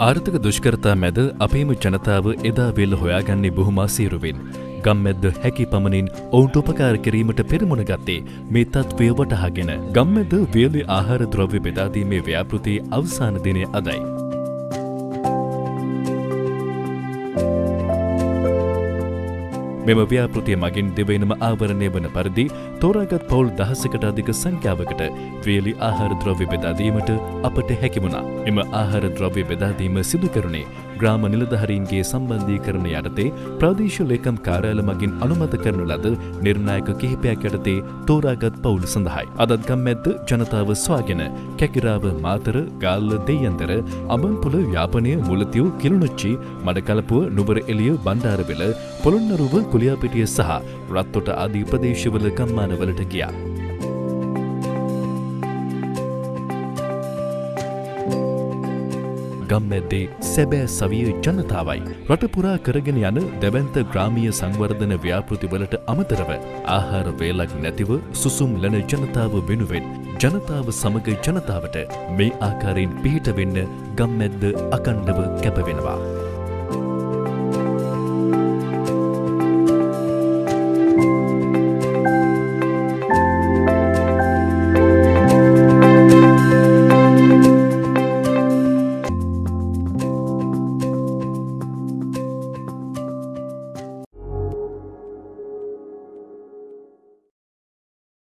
ආර්ථක දුෂ්කරතා මැද අපේම ජනතාව එදා වෙල්ල හොයාගන්නේ බොහොම අසීරුවෙන්. ගම්මැද්ද හැකි පමණින් ඔවුන්ට උපකාර කිරීමට පෙරමුණ ගත්තේ මේ තත්ත්වය වටහාගෙන. ගම්මැද වේලි ආහාර ද්‍රව්‍ය බෙදාදීමේ ව්‍යාපෘතියේ අවසාන දිනය අදයි. මෙම ව්‍යාපෘතිය මගින් දෙවයිනම ආවරණය වන පරිදි තෝරාගත් පවුල් දහසකට අධික සංඛ්‍යාවකට වේලි ආහාර ද්‍රව්‍ය බෙදාදීමට අපට හැකිවුණා. එම ආහාර ද්‍රව්‍ය බෙදාදීම සිදු කරුණේ ග්‍රාම නිලධහරීන්ගේ සම්බන්ධීකරණ යටතේ ප්‍රාදේශ ලේකම් කාර්යාල මගින් අනුමත කරනු ලද නිර්ණායක කිහිපයක් යටතේ තෝරාගත් පවුල් සඳහායි. අදත් ගම්මැද්ද ජනතාව ස්වාගෙන කැකිරාව මාතර ගාල්ල දෙයන්තර අඹන්පොළ යාපනය මුලතිව් කිලුණුච්චි මඩකලපුව නුබර එලිය බණ්ඩාරවෙල පොළොන්නරුව කුලියාපිටිය සහ රත්තොට ආදී ප්‍රදේශවල ගම්මානවලට ගියා. ගම්මැද්දේ සැබෑ සවිය ජනතාවයි. රටපුරා කරගෙන යන දැවන්ත ග්‍රාමීය සංවර්ධන ව්‍යාපෘතිවලට අමතරව ආහාර වේලක් නැතිව සුසුම් ලන ජනතාව වෙනුවෙන් ජනතාව සමග ජනතාවට මේ ආකාරයෙන් පිහිට වෙන්න ගම්මැද්ද අකණ්ඩව කැපවෙනවා.